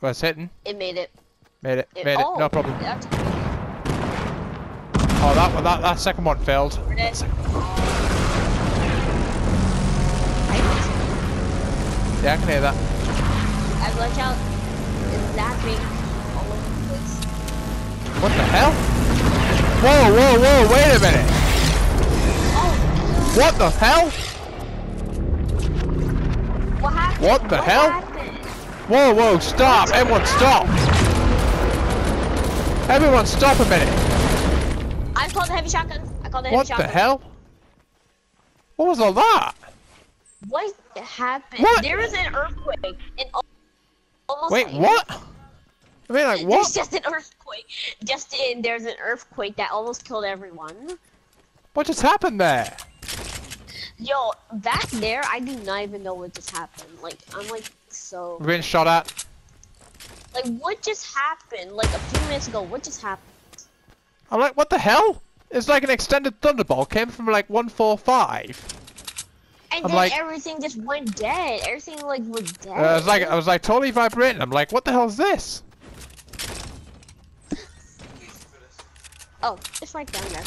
Was hitting. It made it. Made it. it Made oh, it. No problem. Oh, that one. That that second one failed. Yeah, I can hear that. I watch out. It's zapping all over the place. What the hell? Whoa, whoa, whoa! Wait a minute. Oh, What the hell? what happened? What the hell? happened? Whoa, whoa! Stop! Everyone, stop! Everyone, stop a minute! I called the heavy shotgun. I called the heavy What shotgun. the hell? What was all that? What happened? What? There was an earthquake. And almost Wait, like- what? I mean, like, what? There's just an earthquake. Just in, there's an earthquake that almost killed everyone. What just happened there? Yo, back there, I do not even know what just happened. Like, I'm like, so. We're being shot at. Like, what just happened? Like, a few minutes ago, what just happened? I'm like, what the hell? It's like an extended thunderbolt came from like 145. And I'm then like- everything just went dead. Everything, like, was dead. Uh, I was like, I was like totally vibrating. I'm like, what the hell is this? Oh, it's right down there.